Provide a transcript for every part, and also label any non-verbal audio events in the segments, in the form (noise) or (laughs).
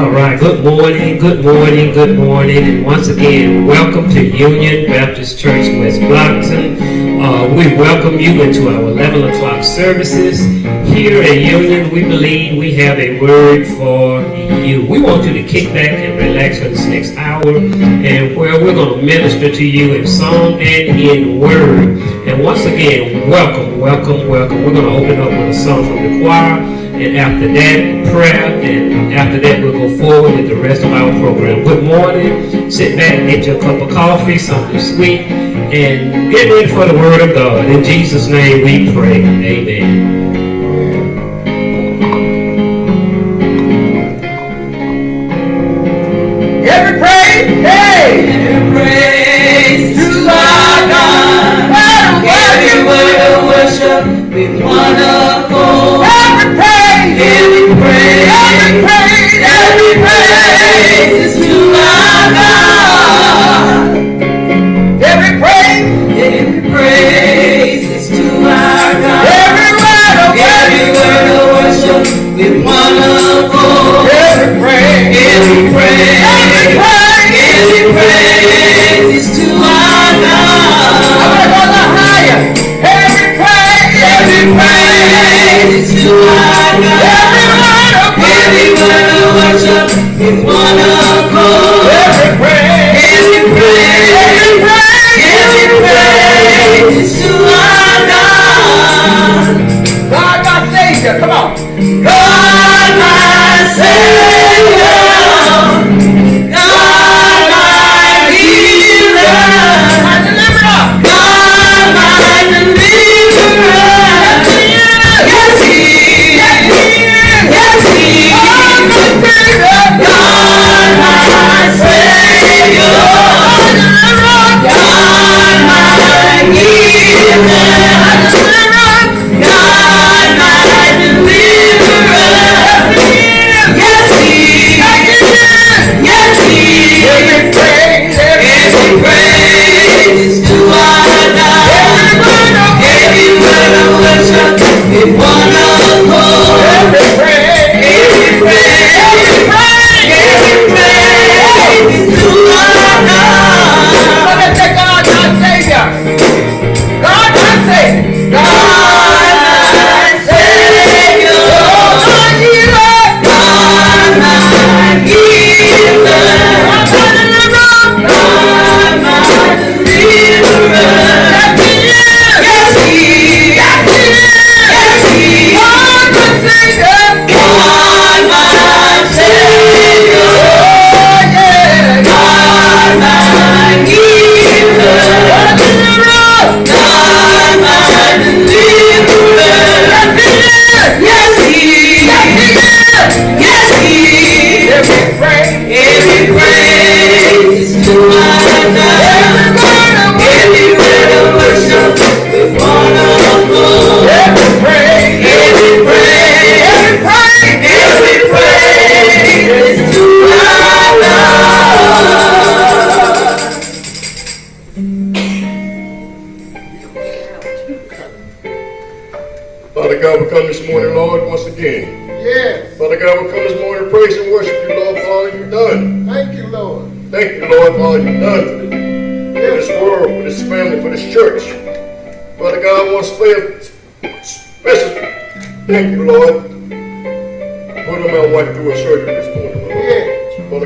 All right, good morning, good morning, good morning, and once again, welcome to Union Baptist Church West Blocton. Uh, we welcome you into our 11 o'clock services. Here at Union, we believe we have a word for you. We want you to kick back and relax for this next hour, and where we're going to minister to you in song and in word. And once again, welcome, welcome, welcome. We're going to open up with a song from the choir and after that, prayer, and after that, we'll go forward with the rest of our program. Good morning. Sit back, get your cup of coffee, something sweet, and get ready for the Word of God. In Jesus' name we pray. Amen. Every praise, hey! Every praise, one accord. Every praise, praise, every praise, every praise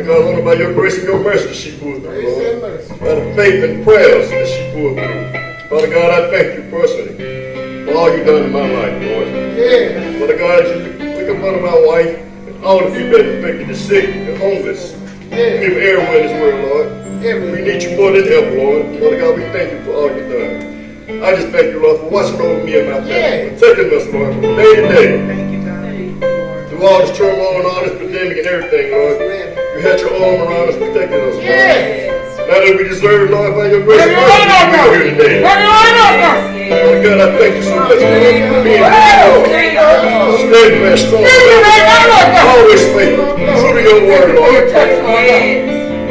God, Lord, by your grace and your mercy she pulled through, Grace and Lord. mercy. By the faith and prayers that she pulled through. Father God, I thank you personally for all you've done in my life, Lord. Yes. Father God, as you look upon my wife and all the people that are affected, the sick, the homeless, Yes. people everywhere in this world, Lord. Yeah, We need you more than ever, Lord. Father God, we thank you for all you've done. I just thank you, Lord, for watching over me and my family, for taking us, Lord, from day to day. Thank you, God. Through all this turmoil and all this pandemic and everything, Lord. Had your arm around us, protecting us, Yes. Now that we deserve, Lord, by your grace we are here today. Father God, I thank you so much, Lord, for being here. Steadfast, strong, always faithful, true to your word, Lord.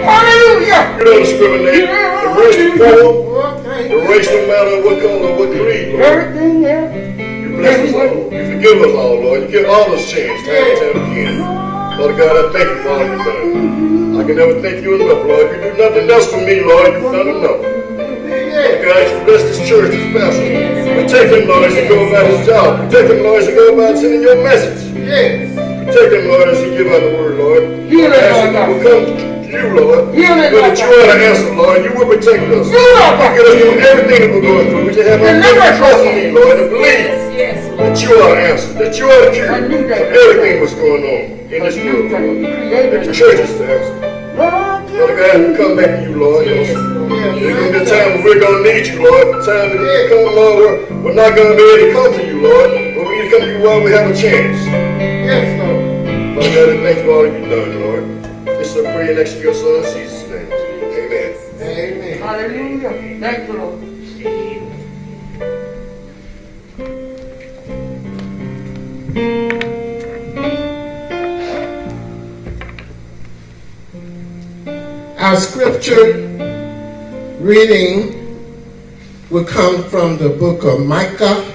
Hallelujah. You don't discriminate. The race, the poor, the race, no matter what color, what creed, Lord. Everything else. You bless us all. You forgive us all, Lord. You give all us chance time and time again. Father God, I thank you for all you've done. I can never thank you enough, Lord. If you do nothing else for me, Lord, you've done enough. Father God, you bless this church, this pastor. Protect him, Lord, as he go about his job. Protect him, Lord, as he go about sending your message. Yes. Protect him, Lord, as he give out the word, Lord. Heal it, As Lord come to you, Lord. Heal it, Know Lord that you are the answer, Lord. You will protect us. You, God. Get us through everything that we're going through. We just have to us, trust in you, Lord, and believe Yes. that you are the answer, that you are the cure for everything that's going on in this You world. that you That created. the church is the answer. Father God, we come back to you, Lord. There's going to be a time when we're going to need you, Lord. A time that we come, Lord, we're, we're not going to be able to come to you, Lord. But we need to come to you while we have a chance. Yes, Lord. Father God, I thank you for all you've done, Lord. This is a prayer next to your son, Jesus' name. Amen. Amen. Hallelujah. Thank you, Lord. Our scripture reading will come from the book of Micah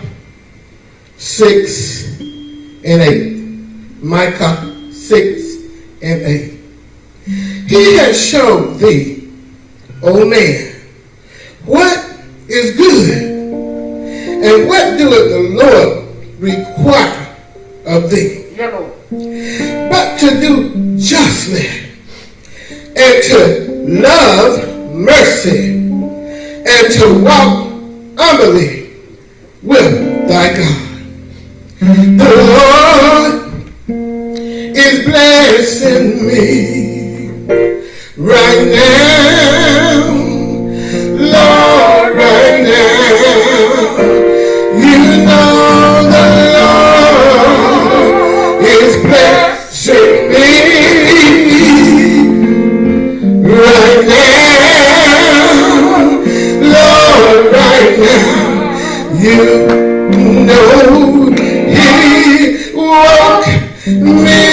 6 and 8. Micah 6 and 8. He has showed thee, O man, what is good, and what doeth the Lord require of thee but to do justly and to love mercy and to walk humbly with thy God. The Lord is blessing me right now. You know He woke me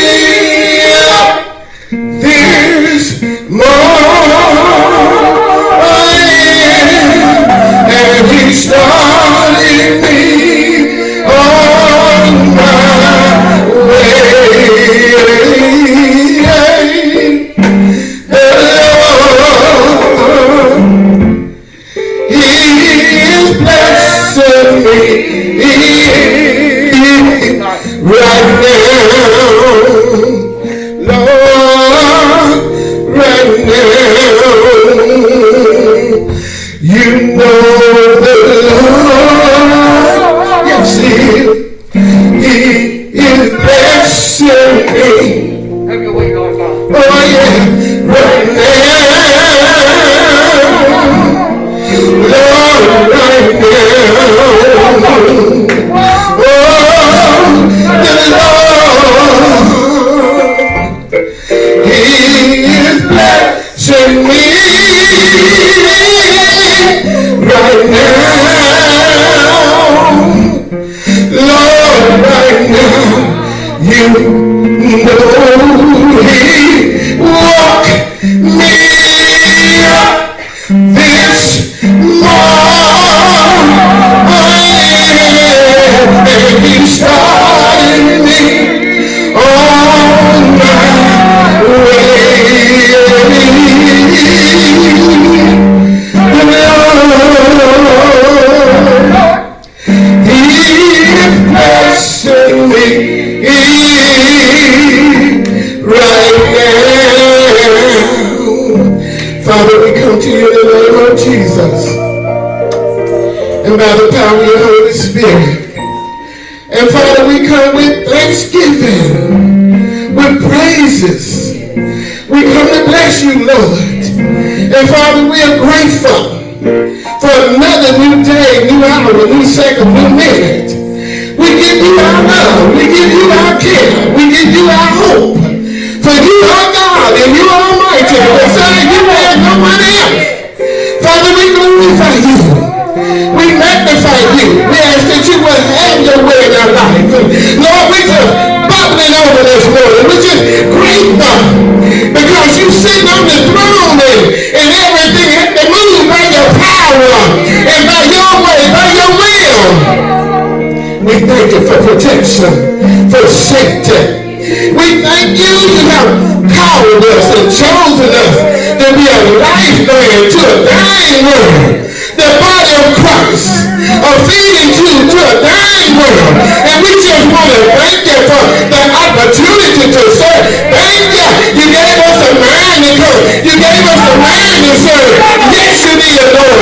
feeding to, a dying world. And we just want to thank you for the opportunity to serve. Thank you. You gave us a mind to come. You gave us a mind to serve. Yes, you did, Lord.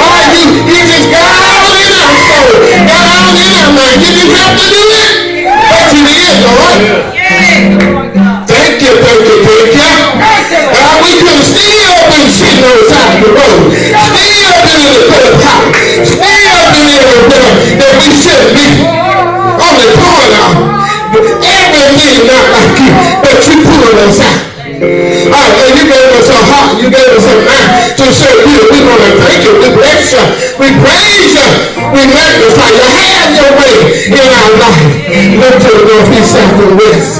Are you, you just got all in our soul. Got all in our mind. You didn't have to do it. But you did, Lord. Thank you, thank you, thank you. Uh, we could still been sitting on the road. Still been in the cold we be. On the corner. Everything not like you. But you pulled us out. All right, and you gave us a heart, you gave us a mind to serve you. We want to thank you. We bless you. We praise you. We magnify you. Have your way in our life. Look to the north, east, south, and west.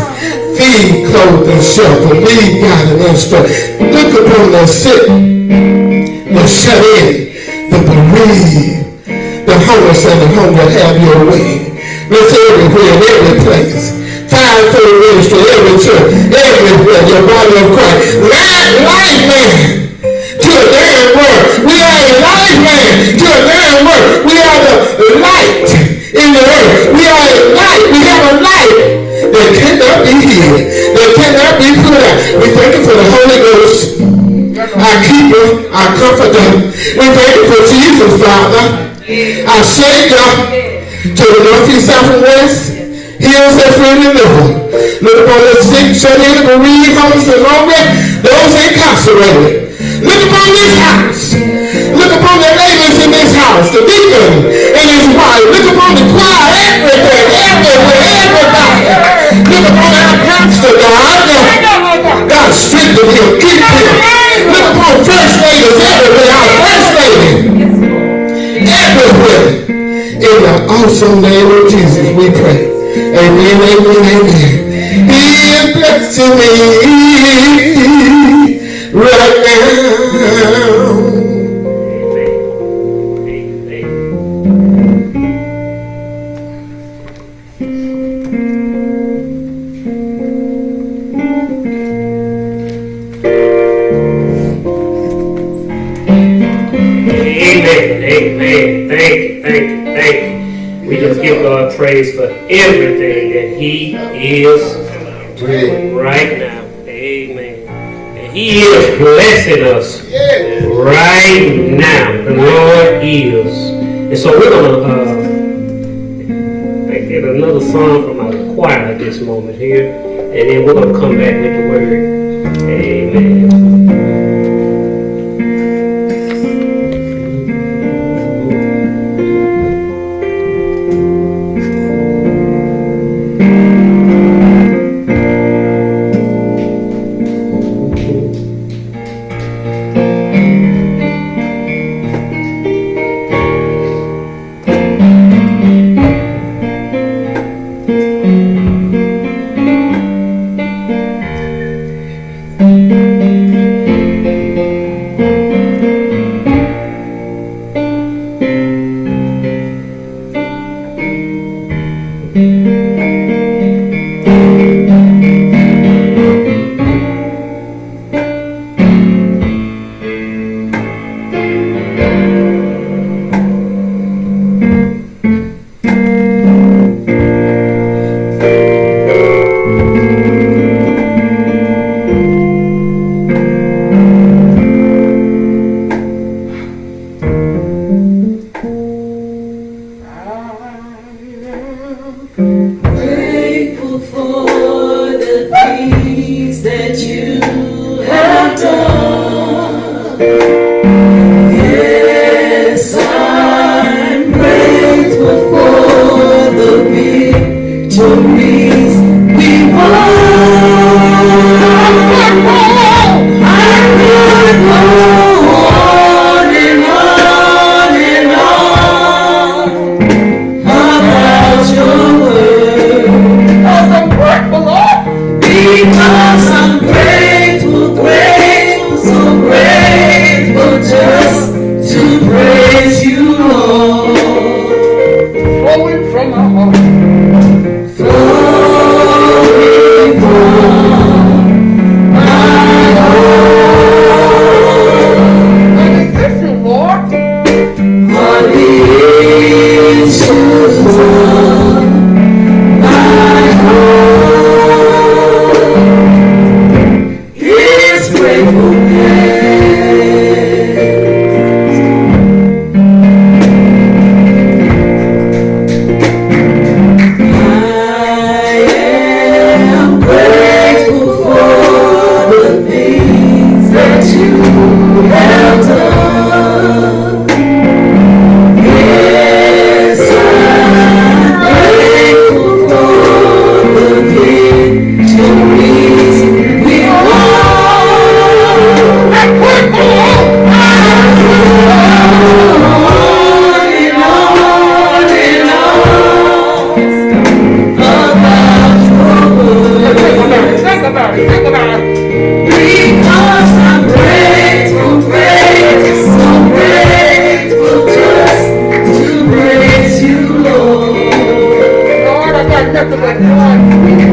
Feed, clothe, and shelter. Lead, guide, and instruct. Look upon the sick, the shut in, the bereaved, homeless, and the hungry. Have your way. Let's everywhere, in every place. Five-fold ministry, every church, everywhere, your body of Christ. Life, life, man, to a damn world. We are a life, man, to a damn world. We are the light in the earth. We are a light. We have a light that cannot be hid, that cannot be put out. We thank you for the Holy Ghost, our keeper, our comforter. We thank you for Jesus, Father, our up to the north, east, south, and west. Heal, set free, and deliver. Look upon the sick, shut in, bereaved, homeless, and hungry, those incarcerated. Look upon this house. Look upon the ladies in this house, the deacon and his wife. Look upon the choir, everything, everywhere, everybody. Look upon our pastor, God. God, strengthen him, keep him. Look upon first ladies everywhere, our first lady. Everywhere. In the awesome name of Jesus, we pray. Amen, amen, amen. He is blessing me right now. Everything that He is doing right now. Amen. And He is blessing us right now. The Lord is. And so we're going to uh, get another song from our choir at this moment here. And then we're going to come back with the word. Amen. Thank you.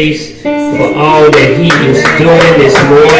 for all that he is doing this morning.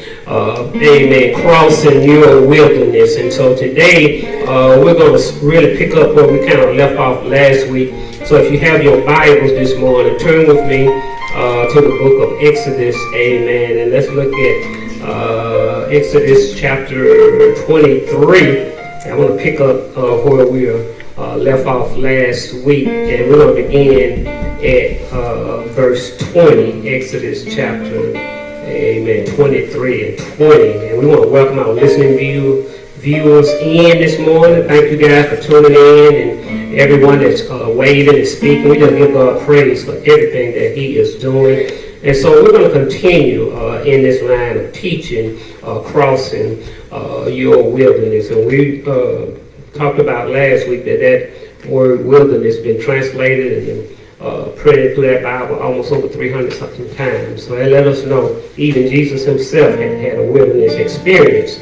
Uh, amen. Crossing your wilderness. And so today uh, we're going to really pick up where we kind of left off last week. So if you have your Bibles this morning, turn with me uh, to the book of Exodus. Amen. And let's look at uh, Exodus chapter 23. I want to pick up uh, where we uh, left off last week, and we're going to begin at verse 20, Exodus chapter, amen, 23 and 20. And we want to welcome our listening view, viewers in this morning. Thank you guys for tuning in and everyone that's uh, waving and speaking. We just give God praise for everything that He is doing. And so we're going to continue uh, in this line of teaching, uh, crossing uh, your wilderness. And we uh, talked about last week that that word wilderness been translated and uh, printed through that Bible almost over 300 something times. So that let us know even Jesus himself had had a wilderness experience.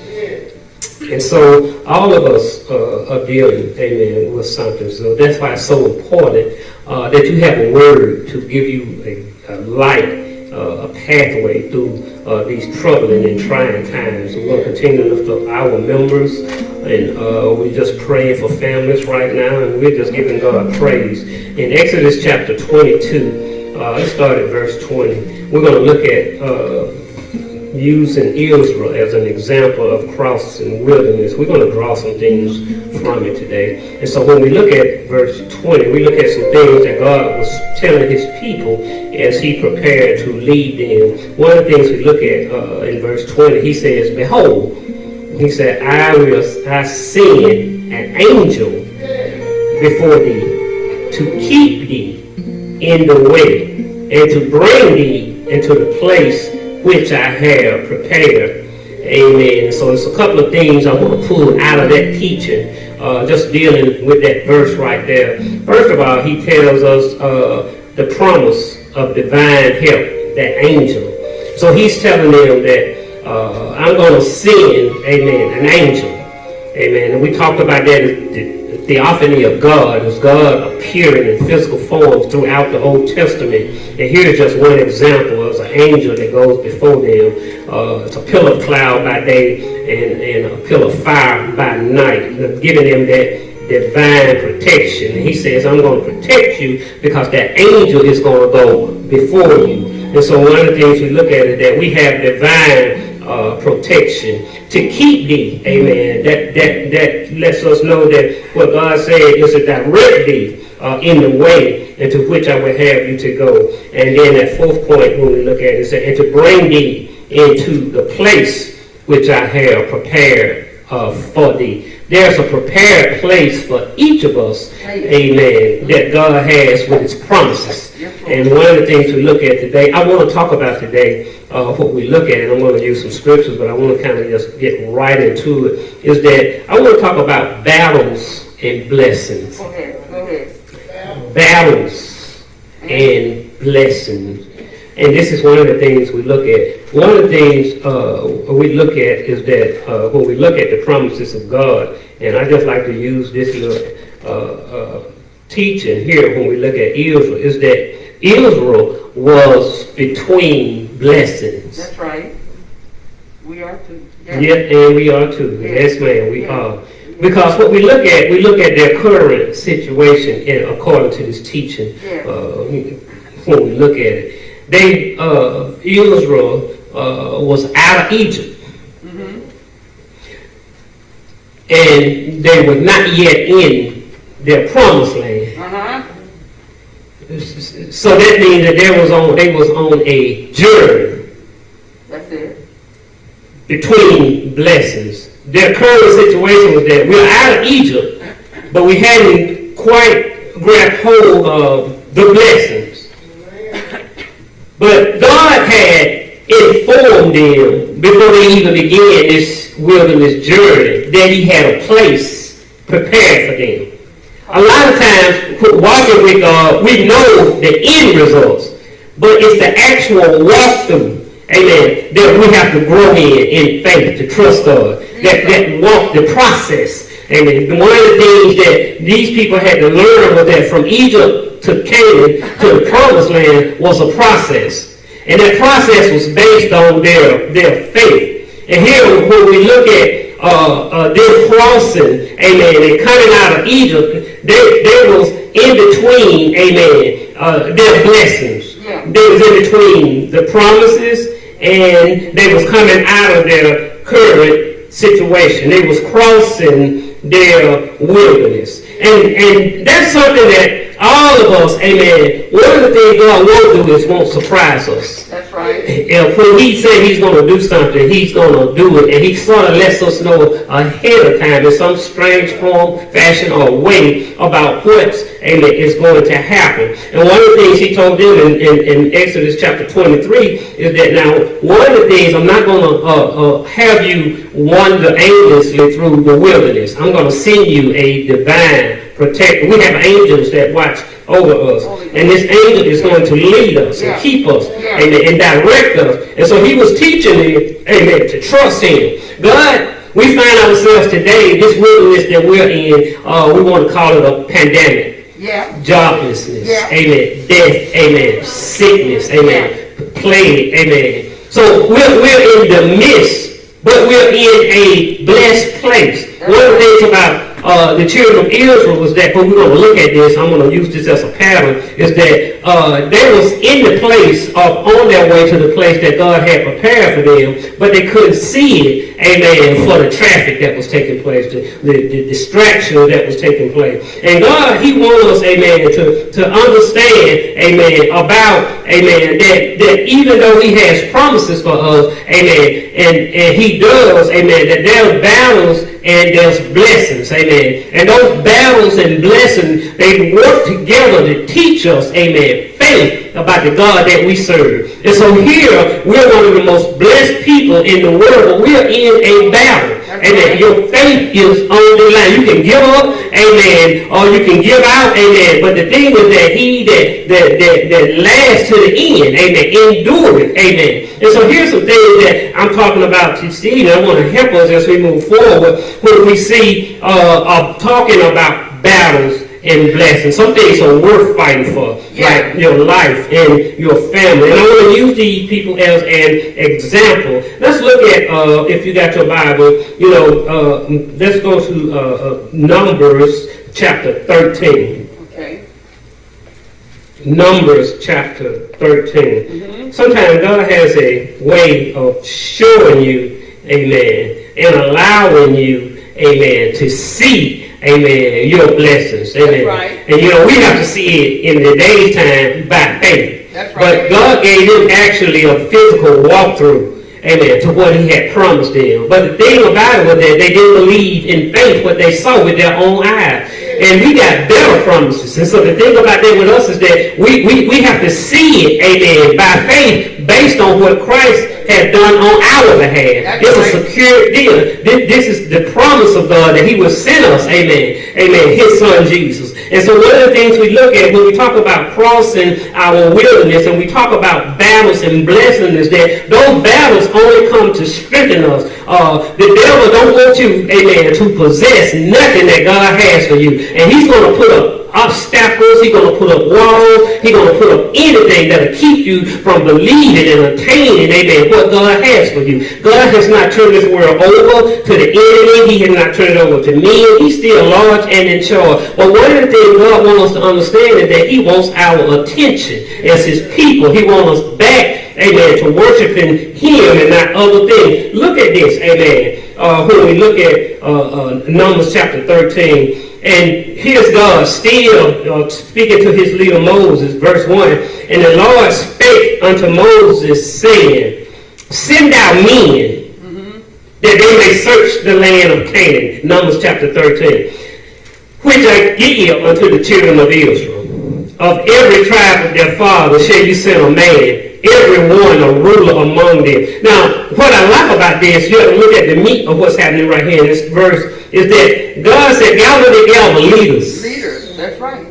And so all of us uh, are dealing, amen, with something. So that's why it's so important uh, that you have a word to give you a, a light, uh, a pathway through uh, these troubling and trying times. We're going to continue to lift up our members, and uh, we're just praying for families right now, and we're just giving God praise. In Exodus chapter 22, uh, let's start at verse 20. We're going to look at using Israel as an example of crossing wilderness. We're going to draw some things from it today. And so when we look at verse 20, we look at some things that God was telling his people as he prepared to lead them. One of the things we look at uh, in verse 20, he says, Behold, he said, I will I send an angel before thee to keep thee in the way and to bring thee into the place which I have prepared. Amen. So it's a couple of things I want to pull out of that teaching, uh, just dealing with that verse right there. First of all, he tells us uh, the promise of divine help, that angel. So he's telling them that uh, I'm going to send, amen, an angel. Amen. And we talked about that theophany of God is God appearing in physical form throughout the Old Testament. And here's just one example of an angel that goes before them. Uh, it's a pillar of cloud by day and, and a pillar of fire by night, giving them that divine protection. And he says, I'm going to protect you because that angel is going to go before you. And so one of the things we look at is that we have divine uh, protection to keep thee. Amen. That that that lets us know that what God said is to direct thee uh, in the way into which I would have you to go. And then that fourth point when we look at it is and to bring thee into the place which I have prepared uh, for thee. There's a prepared place for each of us, amen, that God has with his promises. And one of the things we look at today, I want to talk about today, uh, what we look at, and I'm going to use some scriptures, but I want to kind of just get right into it, is that I want to talk about battles and blessings. Battles and blessings. And this is one of the things we look at. One of the things uh, we look at is that uh, when we look at the promises of God, and I just like to use this little uh, uh teaching here when we look at Israel, is that Israel was between blessings. That's right. We are too. Yeah, yeah and we are too. Yes, yes ma'am, we yeah. are. Because what we look at, we look at their current situation in, according to this teaching. Yeah. Uh, when we look at it they uh, Israel uh, was out of Egypt, mm-hmm. and they were not yet in their promised land. Uh-huh. So that means that they was on they was on a journey. That's it. Between blessings. Their current situation was that we're out of Egypt, but we hadn't quite grabbed hold of the blessings. But God had informed them before they even began this wilderness journey that he had a place prepared for them. A lot of times, walking with God, we know the end results, but it's the actual walkthrough, amen, that we have to grow in in faith, to trust God, that, that walk the process. Amen. One of the things that these people had to learn was that from Egypt to Canaan, to the promised land, was a process. And that process was based on their, their faith. And here, when we look at uh, uh, their crossing, amen, and coming out of Egypt, there, there was in between, amen, uh, their blessings. Yeah. There was in between the promises and they was coming out of their current situation. They was crossing their wilderness. And, and that's something that all of us, amen, one of the things God won't do is won't surprise us. That's right. And when he said he's going to do something, he's going to do it. And he sort of lets us know ahead of time in some strange form, fashion, or way about what, amen, is going to happen. And one of the things he told them in, in, in Exodus chapter 23 is that now, one of the things, I'm not going to uh, uh, have you wander aimlessly through the wilderness. I'm going to send you a divine protect. We have angels that watch over us. And this angel is going to lead us and keep us and, and direct us. And so he was teaching me, amen, to trust him. God, we find ourselves today, this wilderness that we're in, uh, we want to call it a pandemic. Yeah. Joblessness. Yeah. Amen. Death. Amen. Sickness. Amen. Plague. Amen. So we're, we're in the midst, but we're in a blessed place. One of the things about uh, the children of Israel was that, when we're going to look at this, I'm going to use this as a pattern, is that uh, they was in the place of, on their way to the place that God had prepared for them, but they couldn't see it, amen, for the traffic that was taking place, the, the, the distraction that was taking place. And God, he wants us, amen, to, to understand, amen, about, amen, that, that even though he has promises for us, amen, and, and he does, amen, that there are battles and there's blessings, amen. And those battles and blessings, they work together to teach us, amen, faith about the God that we serve. And so here, we're one of the most blessed people in the world, but we're in a battle. and Amen. Your faith is on the line. You can give up, amen, or you can give out, amen. But the thing is that he that that that, that lasts to the end, amen, endure it, amen. And so here's some things that I'm talking about to Steve. I want to help us as we move forward when we see uh, uh talking about battles and blessings. Some things are worth fighting for, Yeah. like your life and your family. And I want to use these people as an example. Let's look at, uh, if you got your Bible, you know, uh, let's go to uh, uh, Numbers chapter 13. Okay. Numbers chapter 13. Sometimes God has a way of showing you, amen, and allowing you, amen, to see, amen, your blessings. Amen. right. And you know, we have to see it in the daytime by faith. That's right. But. God gave them actually a physical walkthrough. Amen. To what he had promised them. But the thing about it was that they didn't believe in faith what they saw with their own eyes. And we got better promises. And so the thing about that with us is that we, we, we have to see it, amen, by faith based on what Christ has done on our behalf. That's It's a secure deal. This, is the promise of God that he will send us, amen, amen, his son Jesus. And so one of the things we look at when we talk about crossing our wilderness and we talk about battles and blessings is that those battles only come to strengthen us. Uh, the devil don't want you, amen, to possess nothing that God has for you. And he's going to put up obstacles. He's going to put up walls. He's going to put up anything that'll keep you from believing and attaining, amen, what God has for you. God has not turned this world over to the enemy. He has not turned it over to men. He's still large and in charge. But one of the things God wants us to understand is that he wants our attention as his people. He wants us back, amen, to worshiping him and not other things. Look at this, amen. Uh, when we look at uh, uh, Numbers chapter 13, and here's God still uh, speaking to his leader Moses, verse 1. And the Lord spake unto Moses, saying, Send out men, that they may search the land of Canaan. Numbers chapter 13. Which I give unto the children of Israel. Of every tribe of their fathers shall you send a man, every one a ruler among them. Now, what I like about this, you have to look at the meat of what's happening right here in this verse, is that God said, gather together leaders Leaders. That's right.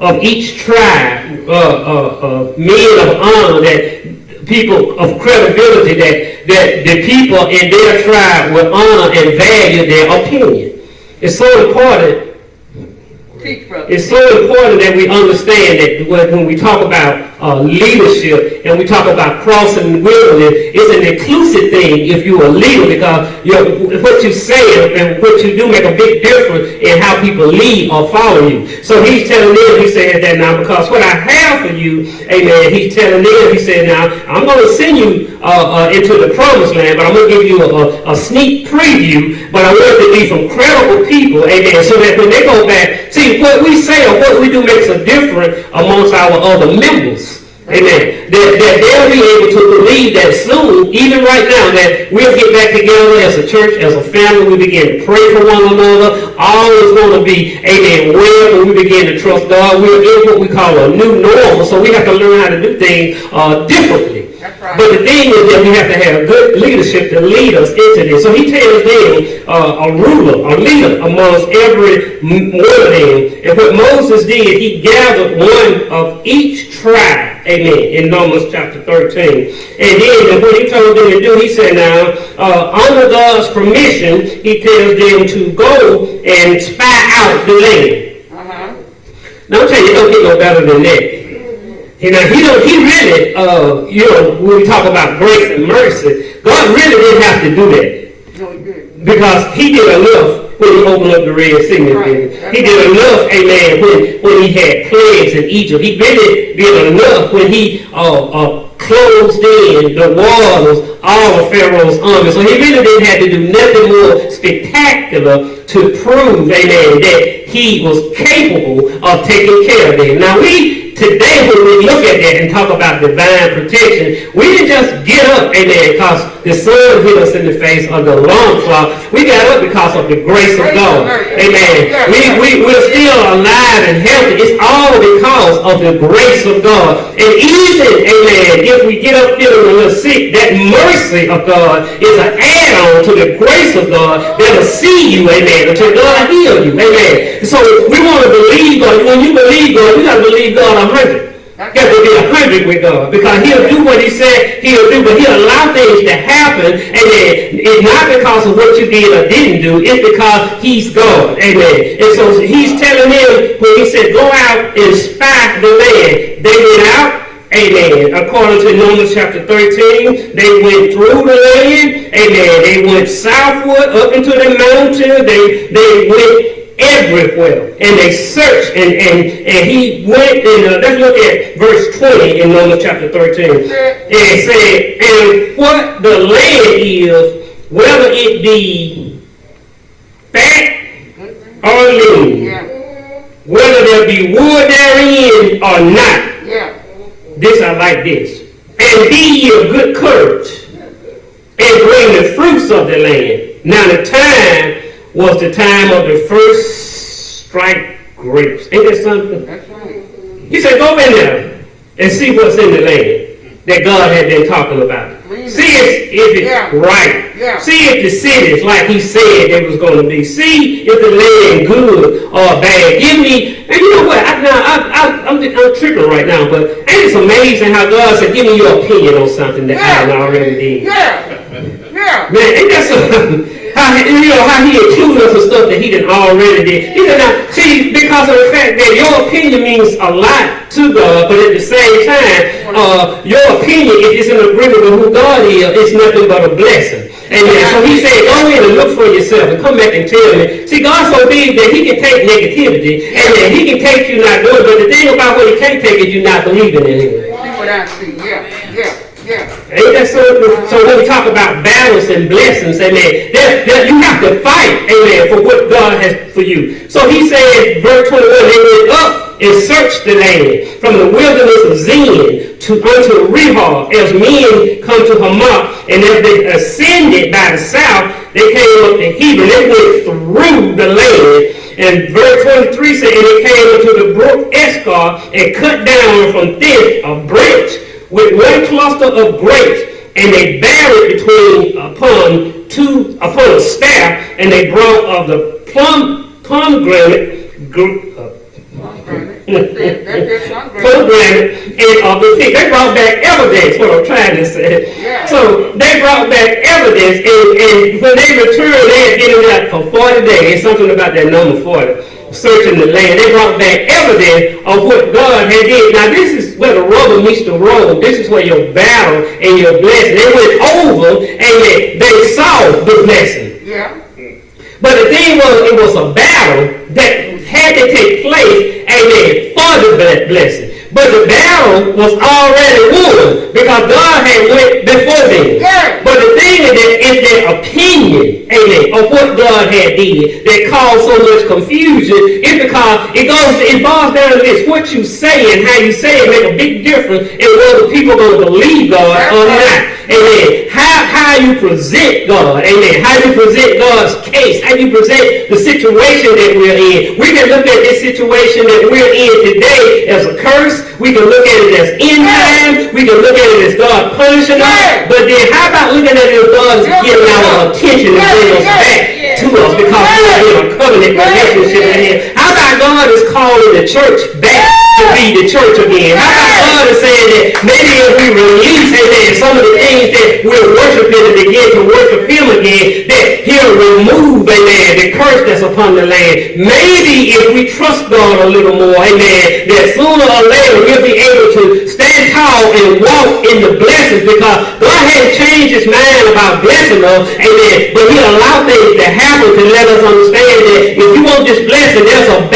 of each tribe, uh, uh, uh, men of honor, that people of credibility, that, that the people in their tribe will honor and value their opinion. It's so important. It's so important that we understand that when we talk about uh, leadership and we talk about crossing wilderness, it's an inclusive thing if you're a leader because what you say and what you do make a big difference in how people lead or follow you. So he's telling them, he said that now because what I have for you, amen, he's telling them, he said now, I'm going to send you uh, uh, into the promised land, but I'm going to give you a, a sneak preview, but I want it to be from credible people, amen, so that when they go back See, what we say or what we do makes a difference amongst our other members. Amen. That, that they'll be able to believe that soon, even right now, that we'll get back together as a church, as a family. We begin to pray for one another. All is going to be, amen, well when we begin to trust God. We're in what we call a new normal, so we have to learn how to do things uh, differently. Right. But the thing is that we have to have good leadership to lead us into this. So he tells them uh, a ruler, a leader amongst every one of them. And what Moses did, he gathered one of each tribe, amen, in Numbers chapter 13. And then and what he told them to do, he said, now, uh, under God's permission, he tells them to go and spy out the land. Uh-huh. Now, I'm telling you, don't get no better than that. You know, he he really, uh, you know, when we talk about grace and mercy, God really didn't have to do that. Because he did enough when he opened up the Red Sea. Right. He did enough, amen, when, when he had plagues in Egypt. He really did enough when he uh, uh, closed in the walls, all of Pharaoh's army. So he really didn't have to do nothing more spectacular to prove, amen, that he was capable of taking care of them. Now we today when we look at that and talk about divine protection, we didn't just get up, amen, because the sun hit us in the face on the long clock. We got up because of the grace of God. Amen. We, we, we're still alive and healthy. It's all because of the grace of God. And even, amen, if we get up feeling a little sick, that mercy of God is an add-on to the grace of God that'll see you, amen, until God heal you. Amen. So we want to believe God. When you believe God, you got to believe God 100. Got to be hundred with God because He'll do what He said He'll do, but He'll allow things to happen, and it's not because of what you did or didn't do. It's because He's God. Amen. And so He's telling him when He said, "Go out and spy the land," they went out. Amen. According to Numbers chapter 13, they went through the land. Amen. They went southward up into the mountain. They they went everywhere. And they searched, and, and, and he went, and uh, let's look at verse 20 in Numbers chapter 13. And said, and what the land is, whether it be fat or lean, whether there be wood therein or not. This I like this. And be of good courage, and bring the fruits of the land. Now the time was the time of the first strike grapes. Ain't that something? That's right. He said, go in there and see what's in the land that God had been talking about. See if, if it's yeah. right. Yeah. See if the cities like he said it was going to be. See if the land good or bad. Give me, and you know what? I, now, I, I, I'm, I'm tripping right now, but ain't it amazing how God said, give me your opinion on something that yeah. I already did. Yeah. Yeah. Man, ain't that something? How he, you know, how he accused us of stuff that he did already did. He said, now, see, because of the fact that your opinion means a lot to God, but at the same time, uh, your opinion, if it's in agreement with who God is, it's nothing but a blessing. Amen. So he said, go in and look for yourself and come back and tell me. See, God's so big that he can take negativity and then he can take you not doing it. But the thing about what he can't take is you not believing in him. Yeah, yeah. Yeah. That so? So when we talk about battles and blessings, amen, that, that you have to fight, amen, for what God has for you. So he said, verse 21, they went up and searched the land from the wilderness of Zin to unto Rehob, as men come to Hamath, and as they ascended by the south, they came up to Hebron. They went through the land. And verse 23 said, and they came unto the brook Eshcol and cut down from thence a branch with one cluster of grapes, and they buried between upon two upon a staff, and they brought of the plum pomegranate. Gr- uh, pomegranate (laughs) and of the fig. They brought back evidence, what I'm trying to say. Yeah. So they brought back evidence, and, and when they returned, they had been in that for 40 days. Something about that number 40 searching the land. They brought back evidence of what God had did. Now this is where the rubber meets the road. This is where your battle and your blessing. They went over and they, they saw the blessing. Yeah. But the thing was, it was a battle that had to take place, amen, for the blessing. But the battle was already won because God had went before them. Yeah. But the thing is that is their opinion, amen, of what God had did that caused so much confusion. It's because it goes, it boils down to this: what you say and how you say it make a big difference in whether people going to believe God or not. Amen. How, how you present God. Amen. How you present God's case. How you present the situation that we're in. We can look at this situation that we're in today as a curse. We can look at it as end time. We can look at it as God punishing us. But then how about looking at it as God is getting our attention and bringing us back to us because we're in a covenant relationship with Him. God is calling the church back to be the church again? How about God is saying that maybe if we release, amen, some of the things that we're worshiping and begin to worship Him again, that He'll remove, amen, the curse that's upon the land. Maybe if we trust God a little more, amen, that sooner or later we'll be able to stand tall and walk in the blessings because God hadn't changed His mind about blessing us, amen, but He allowed things to happen to let us understand that if you want this blessing, there's a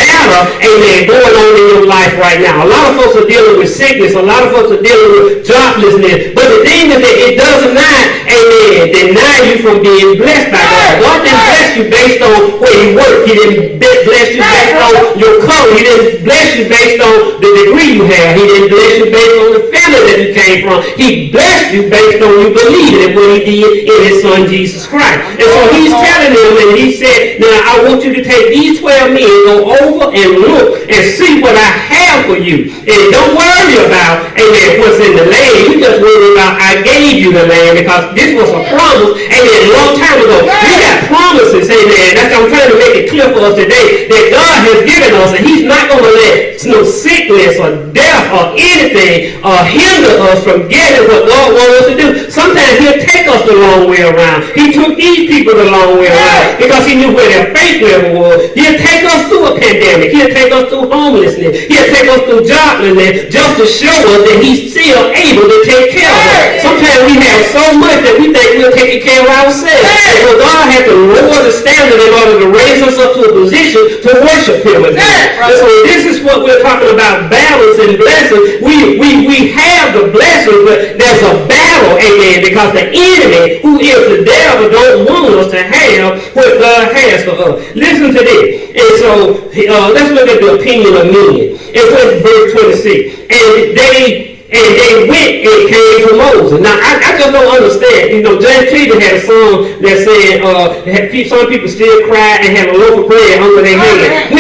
amen, going on in your life right now. A lot of folks are dealing with sickness. A lot of folks are dealing with joblessness. But the thing is that it does not, amen, deny you from being blessed by God. God didn't bless you based on where you work. He didn't bless you based on your color. He didn't bless you based on the degree you have. He didn't bless you based on the family that you came from. He blessed you based on you believing in what he did in his son Jesus Christ. And so he's oh, oh. telling them, and he said, now I want you to take these 12 men, go over and look and see what I have for you. And don't worry about, amen, what's in the land. You just worry about I gave you the land because this was a promise, amen, a long time ago. We got promises, amen. That's I'm trying to make it clear for us today that God has given us, and he's not going to let no sickness or death or anything uh, hinder us from getting what God wants us to do. Sometimes he'll take us the long way around. He took these people the long way around because he knew where their faith level was. He'll take us through a pandemic. He'll take us through homelessness. He'll take us through joblessness just to show us that he's still able to take care of us. Sometimes we have so much that we think we're taking care of ourselves. So God had to lower the standard in order to raise us up to a position to worship him again. So this is what we're talking about, balance and blessing. We, we, we have the blessing, but there's a battle, amen, because the enemy, who is the devil, don't want us to have what God has for us. Listen to this. And so uh, let's look at the opinion of men. It's verse 26. And they and they went and came to Moses. Now, I, I just don't understand. You know, James Cleveland had a song that said, uh, some people still cry and have a loaf of bread under their hand.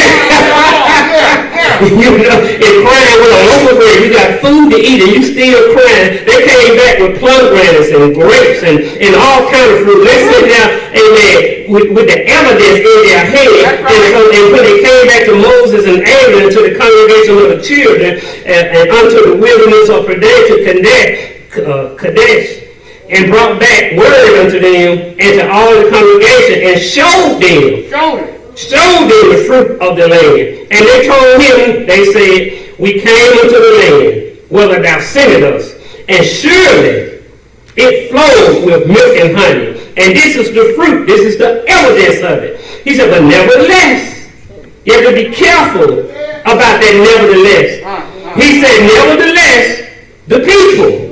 (laughs) (laughs) you know, and crying with a of bread. You got food to eat and you still crying. They came back with pomegranates and grapes and, and all kind of fruit. They sit down, amen, with, with the evidence in their head. And, so, and when they came back to Moses and Aaron to the congregation of the children and, and unto the wilderness of Kadesh, Kadesh, uh, Kadesh and brought back word unto them and to all the congregation and showed them. Showed it showed them the fruit of the land. And they told him, they said, we came into the land, whither thou sendest us, and surely it flows with milk and honey. And this is the fruit, this is the evidence of it. He said, but nevertheless, you have to be careful about that nevertheless. He said, nevertheless, the people.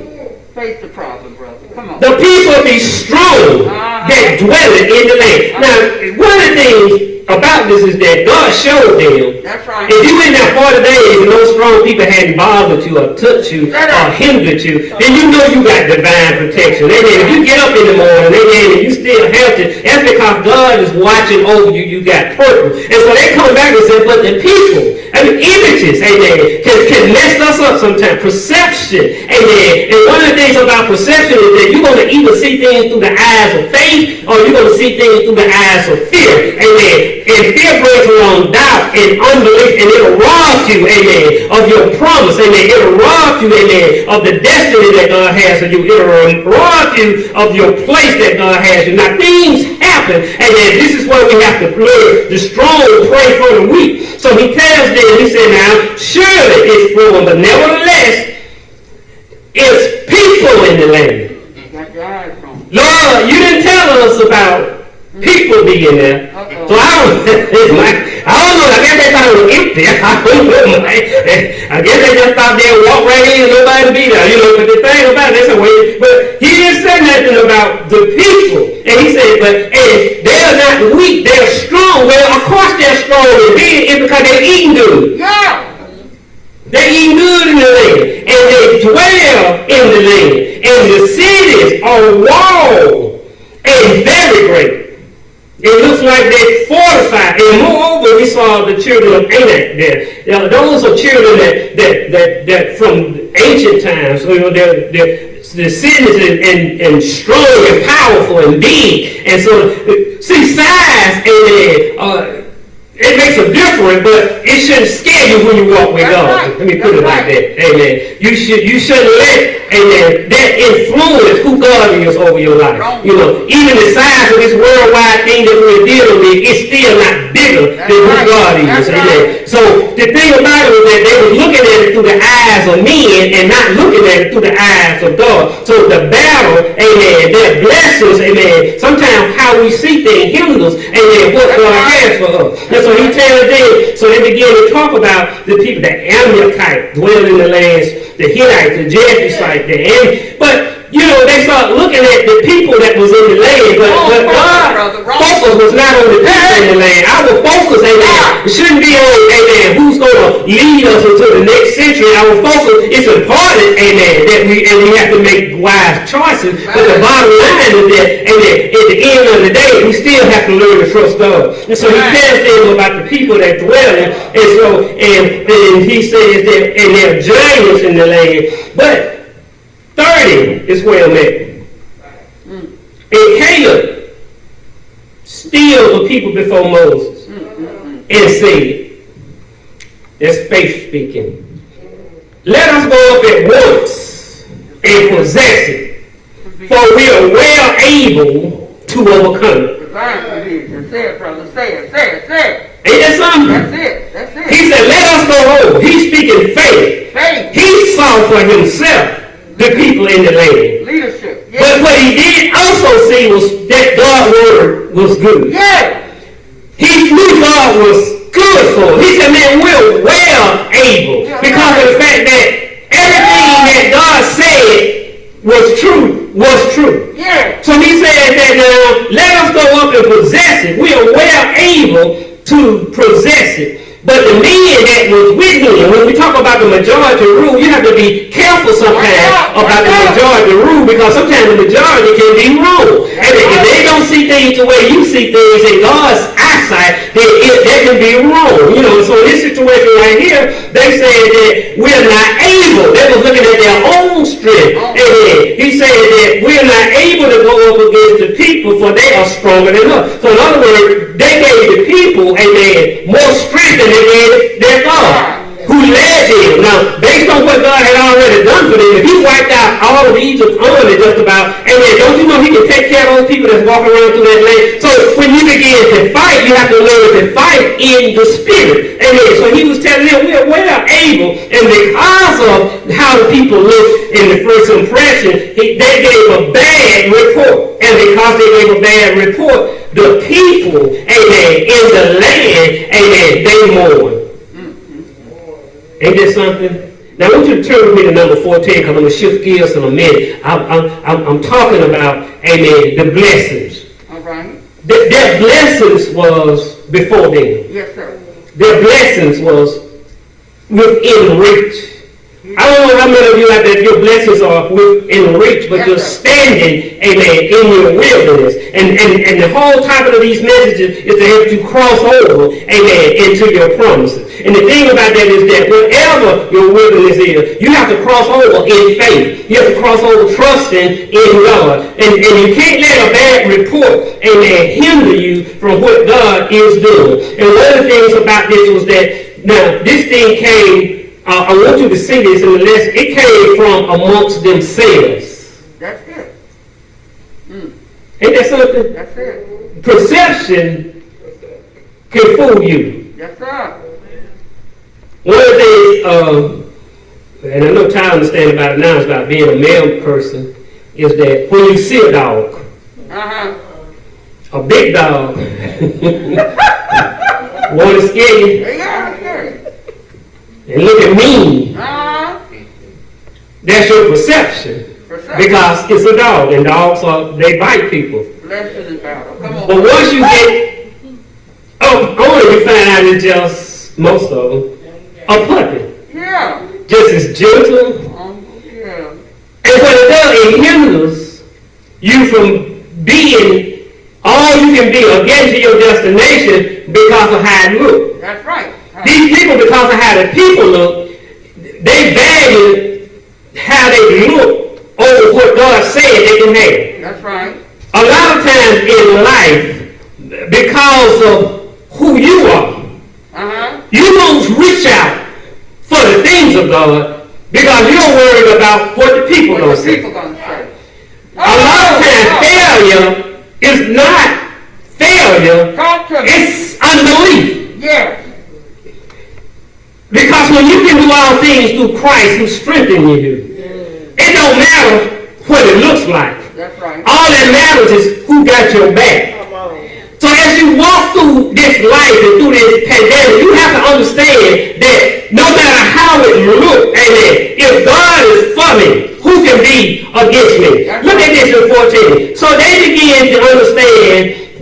Face the problem, brother. Come on. The people be strong uh-huh. that dwell in the land. Uh-huh. Now, one of the things about this is that God showed them. That's right. If you in there 40 days and those strong people hadn't bothered you or touched you or hindered you, then you know you got divine protection. Amen. If you get up in the morning, amen, and you still healthy, that's because God is watching over you. You got purpose. And so they come back and say, but the people, I mean, images, amen, can, can mess us up sometimes. Perception, amen. And one of the things about perception is that you're going to either see things through the eyes of faith or you're going to see things through the eyes of fear. Amen. And fear brings along doubt and unbelief, and it'll rob you, amen, of your promise, amen. It'll rob you, amen, of the destiny that God has for you. It'll rob you of your place that God has you. Now, things happen, amen. This is why we have to learn the strong pray for the weak. So he tells them, he said, now, surely it's flowing, but nevertheless, it's people in the land. Lord, you didn't tell us about people being there. So I don't, I don't know, like everybody was get there. I don't know. I guess they just thought they'd walk right in and nobody be there, you know. But the thing about it, they said, well, but he didn't say nothing about the people. And he said, but and they're not weak, they're strong. Well, of course they're strong and big, it's because they're eating good. Yeah. They eat good in the land, and they dwell in the land, and the cities are walled and very great. It looks like they fortified. And moreover, we saw the children of Anak there. Now, those are children that, that, that, that from ancient times, you know, they're, they're, the cities and, and, and strong and powerful and big. And so, see, size and uh, it makes a difference, but it shouldn't scare you when you walk with That's God. right. Let me put it That's like that. Amen. You should you shouldn't let amen that influence who God is over your life. Wrong. You know, even the size of this worldwide thing that we're dealing with, it's still not bigger That's than who. God is. Amen. right. So the thing about it was that they were looking at it through the eyes of men and not looking at it through the eyes of God. So the battle, amen, their blessings, amen. Sometimes how we see things hinders, amen, what God right. has for us. So he tells them, so they begin to talk about the people, the Amalekite dwell in the lands, the Hittites, the Jebusites, the Am- but you know, they start looking at the people that was in the land, but, Wrong but God focus was not on the people in the land. Our focus, amen, it shouldn't be on, amen, who's going to lead us into the next century. Our focus is important, amen, that we, and we have to make wise choices. But the bottom line is that, amen, at the end of the day, we still have to learn to trust God. And so he tells them about the people that dwell in, and so, and, and he says that, and there are giants in the land. But 30 is where I'm mm. at. And Caleb still the people before Moses mm, mm, and said, that's faith speaking. Let us go up at once and possess it, for we are well able to overcome it. Say it, brother. Say it. Say it. Say it. Ain't that something? That's it. That's it. He said, let us go home. He's speaking faith. Faith. He saw for himself the people in the land. Leadership. But what he did also see was that God's word was good. Yeah. He knew God was good for him. He said, man, we're well able. Yeah, Because of the fact that everything that God said was true, was true. Yeah. So he said that uh, let us go up and possess it. We are well able to possess it. But the men that was with him, when we talk about the majority rule, you have to be careful sometimes about the majority rule because sometimes the majority can be wrong. And if they don't see things the way you see things in God's eyesight, then it, that can be wrong. You know, so in this situation right here, they said that we're not able. They was looking at their own strength. And he said that we're not able to go up against the people for they are stronger than us. So in other words, they gave the people, amen, more strength than they gave their God who led them. Now, based on what God had already done for them, if he wiped out all of Egypt's army just about, amen, don't you know he can take care of those people that's walking around through that land? So when you begin to fight, you have to learn to fight in the spirit. Amen. So he was telling them, we're well able, and because of how the people looked in the first impression, he, they gave a bad report. And because they gave a bad report, the people, amen, in the land, amen, they mourned. Ain't that something? Now, I want you to turn with me to number 14 because I'm going to shift gears in a minute. I'm, I'm, I'm, I'm talking about, amen, the blessings. All right. Their, their blessings was before them. Yes, sir. Their blessings was within reach. I don't know how many of you out there, your blessings are reach, but you're standing, amen, in your wilderness. And, and, and the whole topic of these messages is to help you cross over, amen, into your promises. And the thing about that is that whatever your wilderness is, you have to cross over in faith. You have to cross over trusting in God. And, and you can't let a bad report, amen, hinder you from what God is doing. And one of the things about this was that, now, this thing came uh, I want you to see this in the lesson. It came from amongst themselves. That's it. Ain't that something? That's it. Perception can fool you. Yes, sir. One of the things, uh, and I know Ty understands about it now, is about being a male person, is that when you see a dog, Uh-huh. a big dog, (laughs) want to scare you, yeah. And look at me, uh-huh. that's your perception. perception. Because it's a dog, and dogs are they bite people. But once you get oh, only you find out it's just most of them a puppy. Yeah. Just as gentle. Um, yeah. And what it does, it hinders you from being all you can be or getting to your destination because of how it looks. That's right. These people, because of how the people look, they value how they look over what God said they can have. That's right. A lot of times in life, because of who you are, uh-huh. you won't reach out for the things of God because you're worried about what the people going to say. People gonna say. Oh, a lot of times oh, failure is not failure. It's unbelief. Yeah. Because when you can do all things through Christ who strengthens you, it don't matter what it looks like. Right. All that matters is who got your back. So as you walk through this life and through this pandemic, you have to understand that no matter how it looks, amen, if God is for me, who can be against me? Look at this in 14. So they begin to understand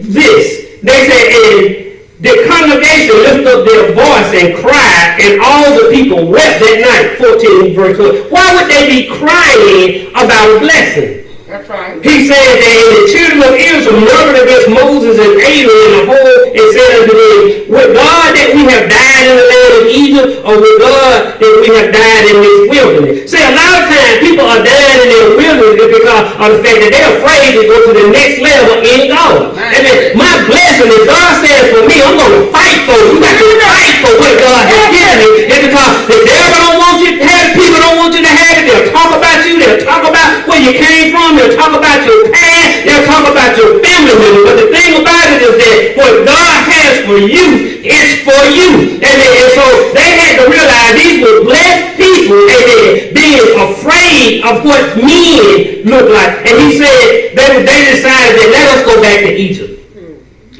this. They say, and the congregation lifted up their voice and cried, and all the people wept that night. 14 verse 12. Why would they be crying about a blessing? That's right. He said that the children of Israel murmured against Moses and Aaron in the whole and said unto them, With God that we have died in the land of Egypt, or with God that we have died in this wilderness. See, a lot of times people are dying in their wilderness because of the fact that they're afraid to go to the next level in God. And then my blessing is God says for me, I'm going to fight for you. Got to fight for what God has given me. It's because the devil don't want you to have it, people don't want you to have it. They'll talk about. They'll talk about where you came from. They'll talk about your past. They'll talk about your family. But the thing about it is that what God has for you is for you. And, so they had to realize these were blessed people they being afraid of what men look like. And he said they, they decided that let us go back to Egypt.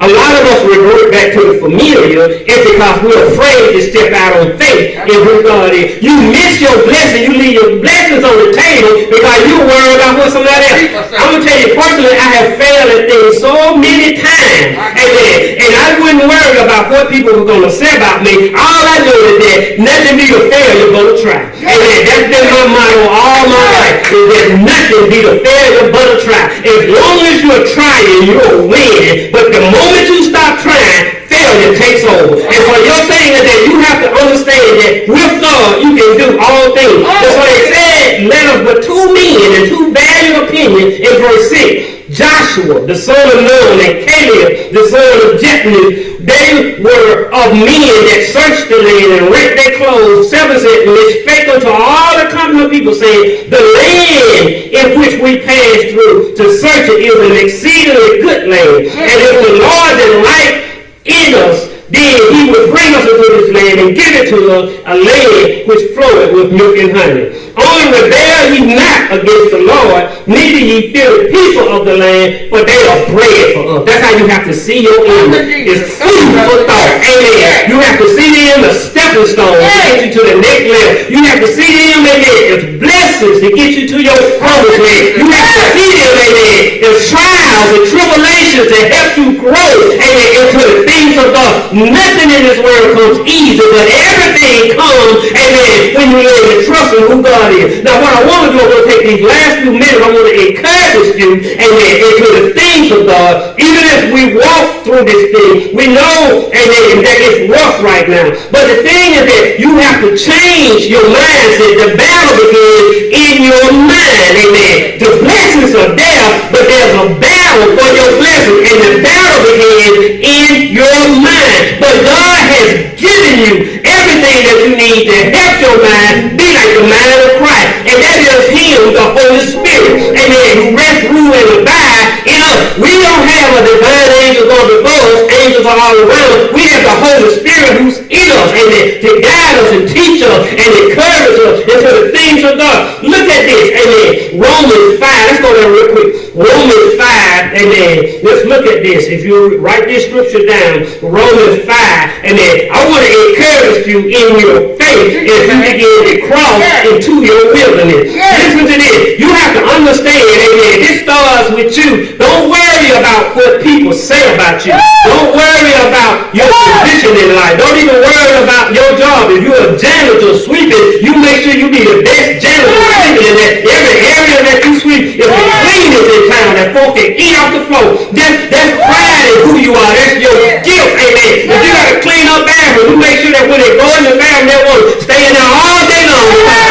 A lot of us revert back to the familiar is because we're afraid to step out on faith in who God is. You miss your blessing. You leave your blessings on the table because you're worried about what somebody else. I'm going to tell you personally, I have failed at things so many times. Amen. And I wouldn't worry about what people were going to say about me. All I know is that nothing be a failure but a try. Amen. That's been my motto all my life. Is that nothing be a failure but a try. As long as you're trying, you'll win. But the moment moment you stop trying, failure takes over. And so your thing is that you have to understand that with God, you can do all things. That's why it said, let us but two men and two valued opinions in verse 6. Joshua, the son of Nun, and Caleb, the son of Jephunneh, they were of men that searched the land and rent their clothes. Seven said, and they spake unto all the of people, saying, The land in which we passed through to search it is an exceedingly good land. And if the Lord delight in us, then he would bring us into this land and give it to us, a land which floweth with milk and honey. Only rebel ye not against the Lord, neither ye fear the people of the land, for they are bread for us. That's how you have to see your enemy. It's food for thought. Amen. You have to see them as stepping stones to get you to the next level. You have to see them, amen, as blessings to get you to your promised land. You have to see them, amen, as trials and tribulations to help you grow, amen, into the things of God. Nothing in this world comes easy, but everything comes, amen, when you learn to trust in who God is. Now, what I want to do, I'm going to take these last few minutes, I want to encourage you, amen, into the things of God. Even as we walk through this thing, we know, amen, that it's rough right now. But the thing is that you have to change your mindset. The battle begins in your mind, amen. The blessings are there, but there's a battle for your blessing, and the battle begins in your mind. But God has given you everything that you need to help your mind be like the mind of Christ. And that is Him, the Holy Spirit. Amen. Who rest, rule, and abide in us. We don't have a divine angel going before us. Angels are all around us. We have the Holy Spirit who's in us. Amen. To guide us and teach us and encourage us into the things of God. Look at this. Amen. Romans 5. Let's go there real quick. Romans 5 Amen. Let's look at this. If you write this scripture down, Romans 5, Amen. I want to encourage you in your faith as you begin to cross into your wilderness. Listen to this. You have to understand, amen. This starts with you. Don't worry about what people say about you. Don't worry about your position in life. Don't even worry about your job. If you're a janitor sweeping, you make sure you be the best janitor sweeping in that every area that you sweep. If the cleanest in town, that folks can eat off the floor. That's, that's pride in who you are. That's your gift. Amen. If you got to clean up bathroom, you make sure that when they go in the bathroom, they want to stay in there all day long.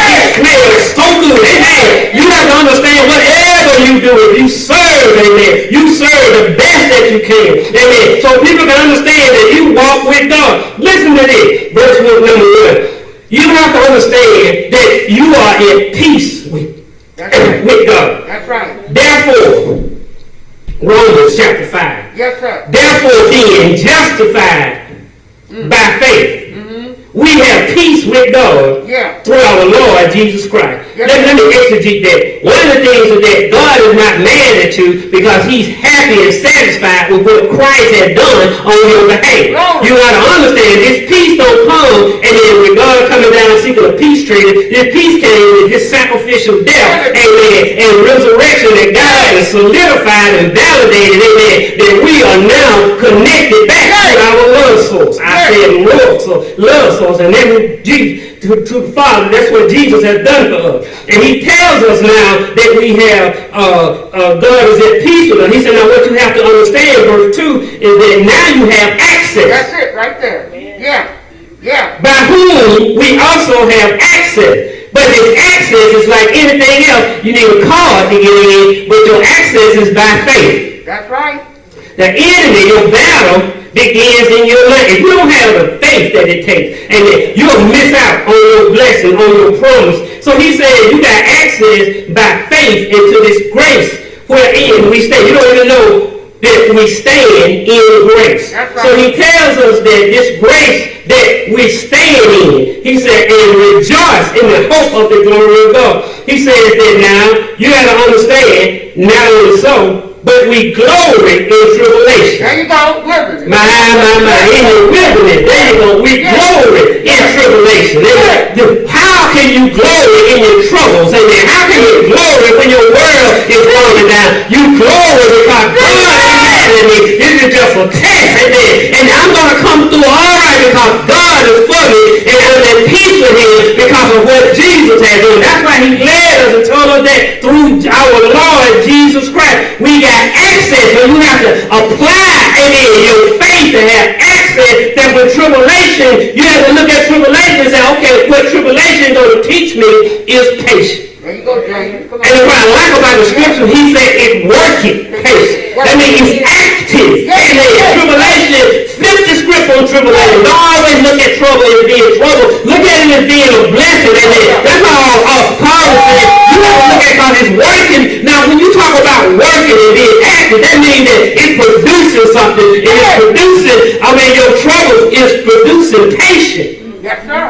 It smells so good. Amen. You have to understand whatever you do, if you serve, amen, you serve the best that you can. Amen. So people can understand that you walk with God. Listen to this. Verse one, number one. You have to understand that you are in peace with, with God. That's right. Therefore, Romans chapter 5. Yes, sir. Therefore, being justified mm. by faith, we have peace with God Yeah. through our Lord Jesus Christ. Yes. Let, let me exegete that. One of the things is that God is not mad at you because he's happy and satisfied with what Christ has done on your behalf. You got to understand this peace don't come and then with God coming down and seeking a peace treaty, this peace came with his sacrificial death, amen, and resurrection that God has solidified and validated, amen, that we are now connected back to our love source. I said love source, love source, and then Jesus, to, to the Father, that's what Jesus has done for us. And he tells us now that we have, uh, uh, God is at peace with us. He said, now what you have to understand, verse 2, is that now you have access That's it right there. Yeah. Yeah. by whom we also have access. But this access is like anything else. You need a card to get in, but your access is by faith. That's right. The enemy, your battle, begins in your life. If you don't have the faith that it takes, and then you'll miss out on your blessing, on your promise. So he said you got access by faith into this grace wherein we stay. You don't even know that we stand in grace. Right. So he tells us that this grace that we stand in, he said, and rejoice in the hope of the glory of God. He says that now, you got to understand, not only so, but we glory in tribulation. There you go. Liberty. My, my, my, in the wilderness, there you go, we glory in tribulation. The- How can you glory in your troubles? Amen. How can you glory when your world is falling down? You glory because God me. This is just a test. Amen. And I'm going to come through all right because God is for me and I'm at peace with him because of what Jesus has done. That's why he led us and told us that through our Lord Jesus Christ, we got access. So you have to apply amen, your faith to have access that with tribulation, you have to look at tribulation and say, okay, what tribulation is going to teach me is patience. There you go, James. And what I like about the scripture, he said it's working patience. That means it's active. Amen. Tribulation, flip the script on tribulation. Don't always look at trouble as being trouble. Look at it as being a blessing. Amen. That's all, all Paul said. You have to look at God as working. Now, when you talk about working and being active, that means that it's producing something. It is producing, I mean, your trouble is producing patience. Yes, sir.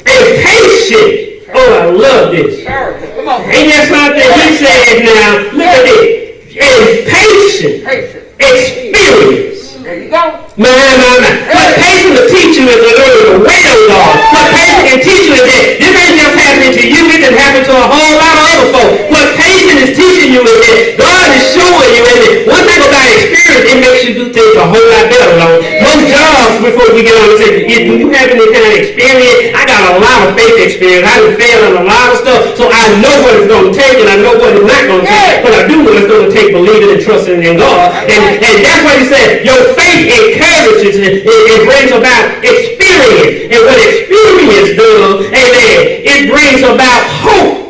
And patience. Oh, I love this. Come on. Ain't that something he said now? Look at it. And patient Patient. experience. There you go. Man, man, man. What patient will teach you is to learn to wait on God. What patient can teach you is that this ain't just happening to you, it can happen to a whole lot of other folks. What patient is teaching you is that God is showing you, and that one thing about experience, it makes you do things a whole lot better, Lord. Most jobs, before we get on say, if you have any kind of experience, I got a lot of faith experience. I done failed on a lot of stuff, so I know what it's going to take, and I know what it's not going to take. But I do know it's going to take believing and trusting in God. And, and that's what he said. Your faith encourages and it, it brings about experience. And what experience does, amen, it brings about hope.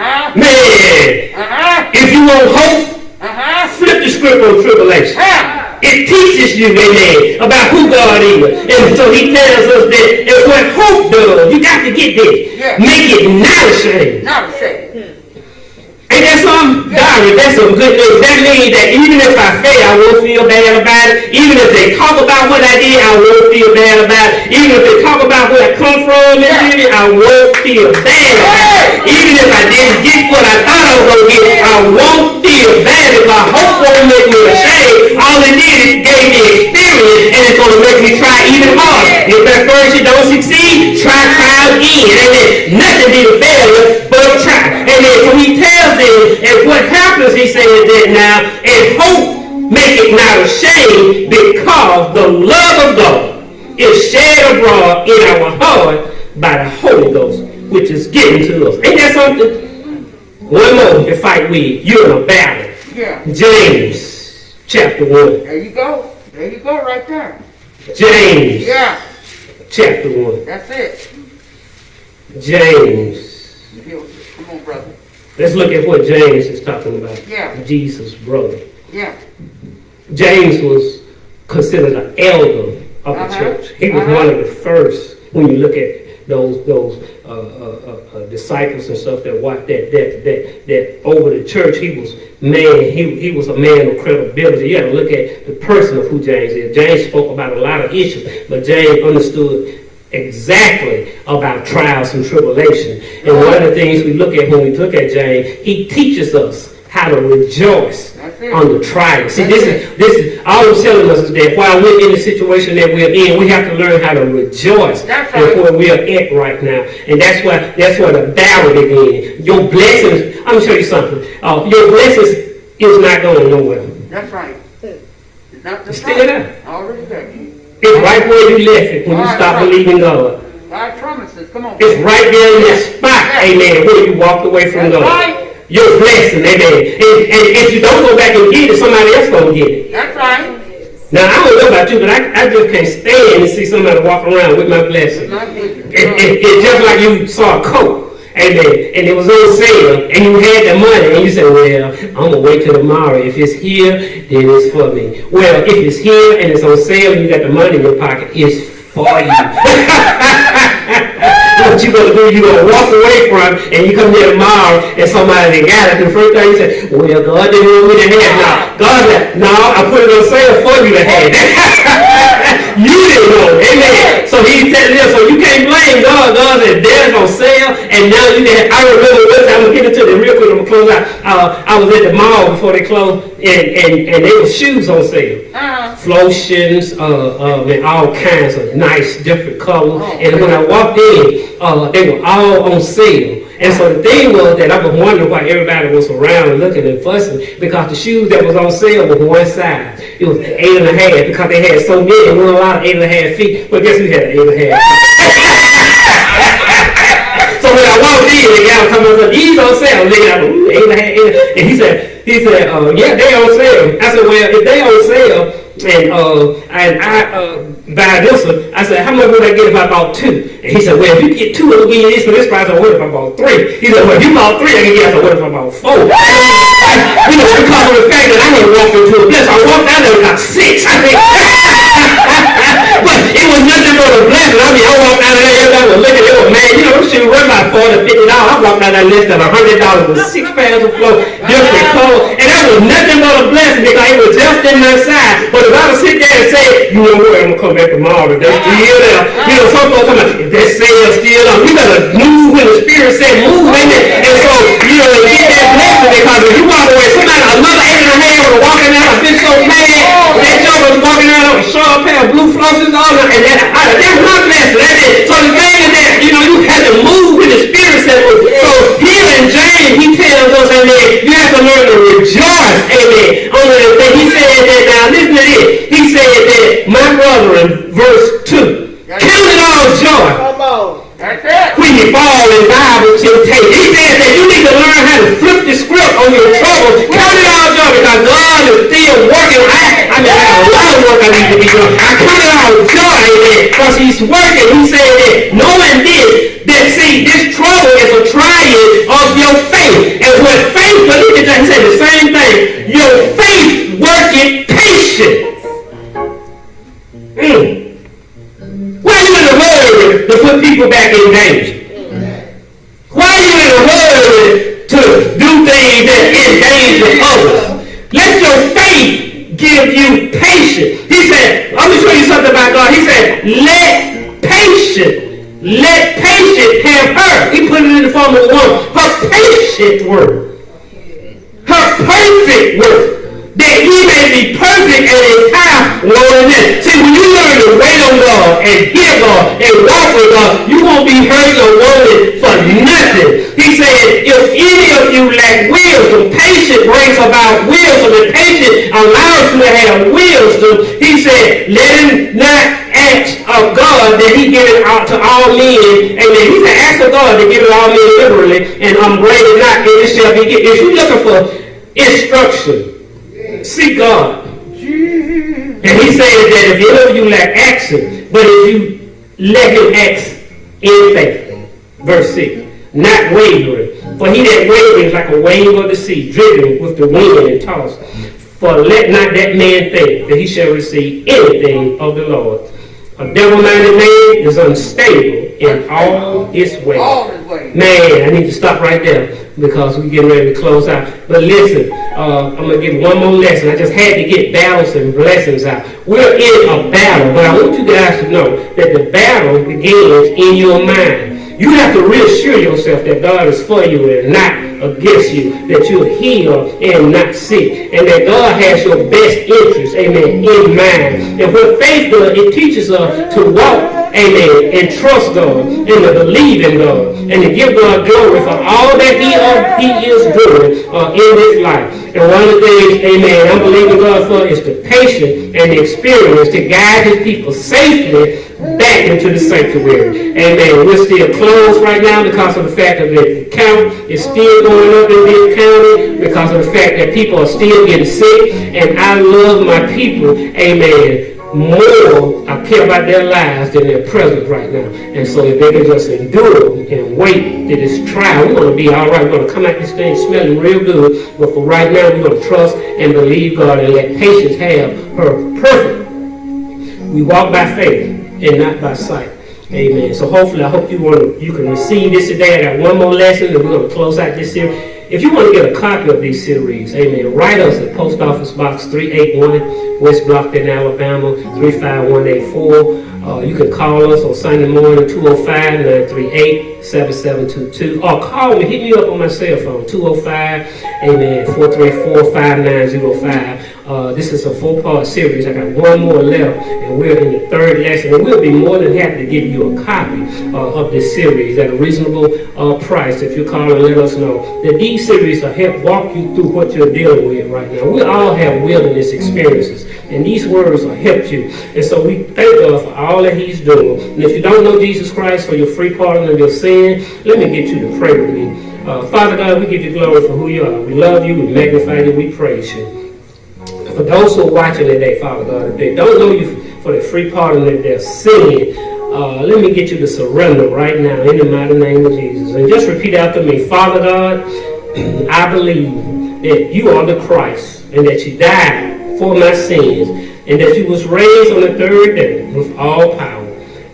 Uh-huh. Uh-huh. Man, Uh-huh. if you want hope, Uh-huh. flip the script on tribulation. Yeah. It teaches you, amen, about who God is. And so he tells us that it's what hope does. You got to get this. Yeah. Make it not ashamed. Not ashamed. Ain't that something? I'm Diary, that's some good news. That means that even if I fail, I won't feel bad about it. Even if they talk about what I did, I won't feel bad about it. Even if they talk about where I come from and I won't feel bad about it. Even if I didn't get what I thought I was going to get, I won't feel bad if my hope won't make me ashamed. All it did is gave me experience and it's going to make me try even harder. If at first you don't succeed, try, try again. Amen. Nothing be a failure, but try. Amen. So he tells them, and what happens, he says that now, and hope make it not ashamed because the love of God is shed abroad in our heart by the Holy Ghost, which is given to us. Ain't that something? One more to fight with. You're in a battle. Yeah. James chapter 1. There you go. There you go right there. James Yeah. chapter 1. That's it. James. Come on, brother. Let's look at what James is talking about. Yeah. Jesus' brother. Yeah. James was considered an elder of the Uh-huh. church. He was Uh-huh. one of the first when you look at those those uh, uh, uh, uh, disciples and stuff that watched that that that that over the church. He was man. He he was a man of credibility. You got to look at the person of who James is. James spoke about a lot of issues, but James understood exactly about trials and tribulation. And one of the things we look at when we look at James, he teaches us how to rejoice on the under trials. See, this is this is all I'm telling us is that while we're in the situation that we're in, we have to learn how to rejoice That's in right. where we are at right now. And that's why that's where the battle begins. Your blessings, I'm gonna show you something. Uh, your blessings is not going nowhere. That's right. Not the It's still there. Already there. It's right where you left it when you right, stop believing God. God promises. Come on. It's right there in that spot, amen, where you walked away from That's God. right. Your blessing, amen. And, and if you don't go back and get it, somebody else gonna get it. That's right. Now I don't know about you, but I, I just can't stand to see somebody walk around with my blessing. Good. It, it, it's just like you saw a coat, amen, and it was on sale, and you had the money, and you said, well, I'm gonna wait till tomorrow. If it's here, then it's for me. Well, if it's here and it's on sale, and you got the money in your pocket, it's for you. (laughs) what you gonna do? You gonna walk away from, it, and you come here tomorrow, and somebody that got it. The first thing you say, well, God didn't want me to have it. No, God, no, I put it on sale for you to have it. (laughs) you didn't know, amen. So he said this, so you can't blame God. God said there's on sale, and now you can. I remember one time, I'm gonna get into this real quick. I'm gonna close out. Uh, I was at the mall before they closed, and and and there was shoes on sale Uh, flotions, uh, uh, and all kinds of nice different colors. And when I walked in, uh, they were all on sale. And so the thing was that I was wondering why everybody was around looking and fussing because the shoes that was on sale were one size. It was eight and a half because they had so many. There wasn't a lot of eight and a half feet. But guess who had an eight and a half? (laughs) So when I walked in, the guy was coming up, these on sale. Nigga, I was, ooh, eight and a half, eight and. And he said, he said, uh, yeah, they on sale. I said, well, if they on sale, and uh, and I uh, buy this one, I said, how much would I get if I bought two? And he said, well, if you get two, it'll give you this for this price. I said, what if I bought three? He said, well, if you bought three, I can get. I said, what if I bought four? (laughs) you know, because of the fact that I had walked into a place, I walked out there and got six. I think. (laughs) it was nothing but a blessing. I mean, I walked out of there, everybody was looking, they were mad. You know, she was about forty, fifty dollars. I walked out of than a hundred dollars with six pairs of clothes, different clothes, and that was nothing but a blessing because it was just in my size. But if I would sit there and say, you know what, I'm gonna come back tomorrow, today, still there. You know, some folks come out, if that sale still on, you gotta move when the spirit said move in it. And so, you know, to get that blessing because if you walk away, somebody, another eight and a half was walking out, I've been so mad. That joke was walking out with a short pair of blue floaties on, and that, I, that. That's. So the thing is that, you know, you have to move when the spirit said move. So here in James, he tells us, amen, you have to learn to rejoice, amen. On the thing, he said that, now listen to this. He said that, my brother in verse 2, count it all joy come on. That's it. fall in Bible temptation. He says that you need to learn how to flip the script on your trouble. Count it all joy because God is still working. I, I mean, I have a lot of work I need to be doing. I count it all joy, amen, because he's working. He said that knowing this, that see, this trouble is a trial of your faith. And when faith, but look at that, he said the same thing. Your faith working patience. Mm. Why are you in a to put people back in danger? Why are you in a hurry to do things that endanger others. Let your faith give you patience. He said, let me show you something about God. He said, let patience, let patience have her. He put it in the form of one. Her patient word. Her perfect word that he may be perfect at and entire loneliness. See, when you learn to wait on God and give God and walk with God, you won't be hurt or worried for nothing. He said, if any of you lack wisdom, patience brings about wisdom, and patience allows you to have wisdom. He said, let him not ask of God that he give it out to all men. Amen. He said, ask of God to give it all men liberally and upbraid not, and it shall be given. If you're looking for instruction, seek God. And he said that if any of you lack action, but if you let him act in faith. Verse 6. Not wavering. For he that wavering is like a wave of the sea, driven with the wind and tossed. For let not that man think that he shall receive anything of the Lord. A devil-minded man is unstable in all his ways. All his ways. Man, I need to stop right there because we're getting ready to close out. But listen, uh, I'm going to give one more lesson. I just had to get battles and blessings out. We're in a battle, but I want you guys to know that the battle begins in your mind. You have to reassure yourself that God is for you and not against you, that you're healed and not sick, and that God has your best interest, amen, in mind. And what faith does, it teaches us to walk amen, and trust God, and to believe in God, and to give God glory for all that He, uh, he is doing uh, in this life. And one of the things, amen, I'm believing God for is the patience and the experience to guide His people safely back into the sanctuary. Amen. We're still closed right now because of the fact that the count is still going up in this county because of the fact that people are still getting sick. And I love my people. Amen more I care about their lives than their presence right now. And so if they can just endure and wait to this trial, we're going to be all right. We're going to come out this thing smelling real good. But for right now, we're going to trust and believe God and let patience have her perfect. We walk by faith and not by sight. Amen. So hopefully, I hope you want you can receive this today. I got one more lesson, and we're going to close out this series. If you want to get a copy of these series, amen, write us at Post Office Box 381, West Blocton, Alabama, 35184. Uh, you can call us on Sunday morning, 205-938-7722. Or call me, hit me up on my cell phone, 205, amen, 434-5905. Uh, this is a four-part series. I got one more left, and we're in the third lesson. And we'll be more than happy to give you a copy uh, of this series at a reasonable uh, price if you call and let us know that these series will help walk you through what you're dealing with right now. We all have wilderness experiences, and these words will help you. And so we thank God for all that He's doing. And if you don't know Jesus Christ for your free pardon of your sin, let me get you to pray with me. Uh, Father God, we give you glory for who you are. We love you, we magnify you, we praise you. For those who are watching today, Father God, if they don't know you for the free pardon of their sin, uh, let me get you to surrender right now in the mighty name of Jesus. And just repeat after me, Father God, (clears throat) I believe that you are the Christ and that you died for my sins and that you was raised on the third day with all power.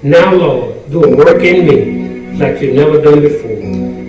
Now, Lord, do a work in me like you've never done before.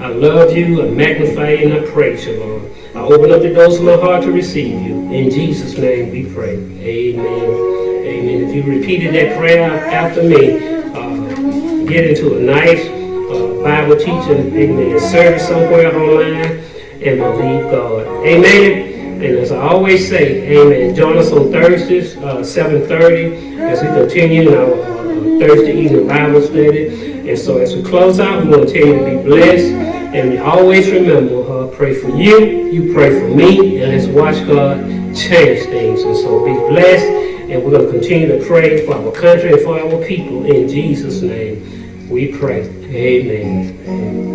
I love you, I magnify you, and I praise you, Lord. Open up the doors of my heart to receive you. In Jesus' name we pray. Amen. Amen. If you repeated that prayer after me, uh, get into a nice uh, Bible teaching, amen, service somewhere online and believe God. Amen. And as I always say, amen, join us on Thursdays, uh, 7.30 as we continue in our uh, Thursday evening Bible study. And so as we close out, we want to tell you to be blessed. And always remember, pray for you, you pray for me, and let's watch God change things. And so be blessed, and we're going to continue to pray for our country and for our people. In Jesus' name, we pray. Amen.